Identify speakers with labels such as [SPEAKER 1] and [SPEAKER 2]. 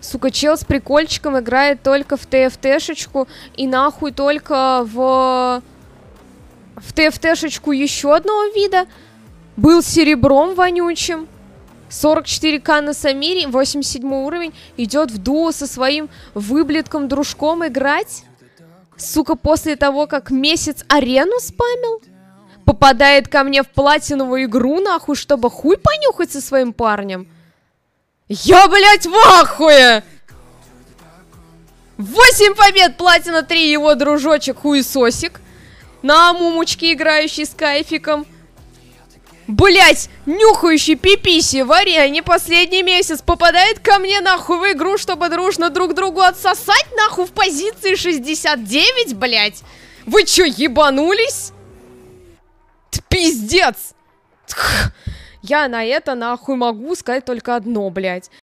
[SPEAKER 1] Сука, чел с прикольчиком играет только в ТФТшечку и нахуй только в... В ТФТшечку еще одного вида. Был серебром вонючим. 44к на Самире, 87 уровень. Идет в дуо со своим выблетком-дружком играть. Сука, после того, как месяц арену спамил. Попадает ко мне в платиновую игру, нахуй, чтобы хуй понюхать со своим парнем. Я, блядь, в ахуе! 8 побед, платина 3, его дружочек хуесосик. На мумочке, играющий с кайфиком. Блять, нюхающий пиписи в арене последний месяц попадает ко мне нахуй в игру, чтобы дружно друг другу отсосать нахуй в позиции 69, блять. Вы чё, ебанулись? Т пиздец! Я на это нахуй могу сказать только одно, блядь.